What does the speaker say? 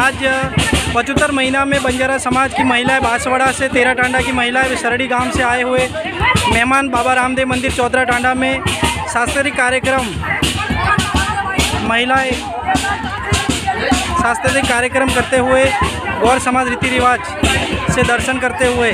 आज पचहत्तर महीना में बंजारा समाज की महिलाएँ बांसवाड़ा से तेरा टांडा की महिलाएँ सरड़ी गाँव से आए हुए मेहमान बाबा रामदेव मंदिर चौधरा टांडा में सांस्कृतिक कार्यक्रम महिलाएँ सांस्कृतिक कार्यक्रम करते हुए गौर समाज रीति रिवाज से दर्शन करते हुए